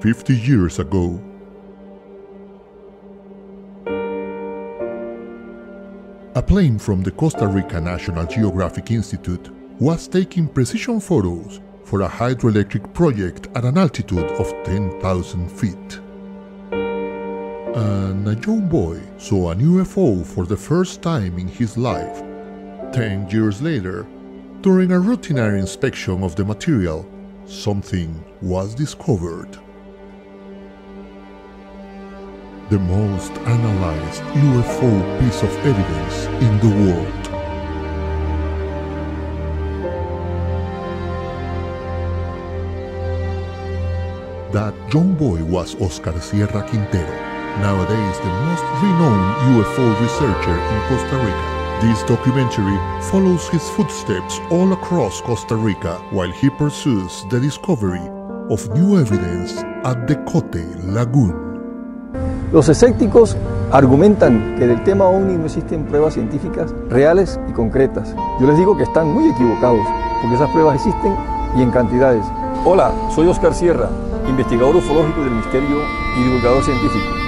50 years ago. A plane from the Costa Rica National Geographic Institute was taking precision photos for a hydroelectric project at an altitude of 10,000 feet. And a young boy saw an UFO for the first time in his life. Ten years later, during a routine inspection of the material, something was discovered. The most analyzed UFO piece of evidence in the world. That young boy was Oscar Sierra Quintero, nowadays the most renowned UFO researcher in Costa Rica. This documentary follows his footsteps all across Costa Rica while he pursues the discovery of new evidence at the Cote Lagoon. Los escépticos argumentan que del tema OVNI no existen pruebas científicas reales y concretas. Yo les digo que están muy equivocados, porque esas pruebas existen y en cantidades. Hola, soy Oscar Sierra, investigador ufológico del Misterio y divulgador científico.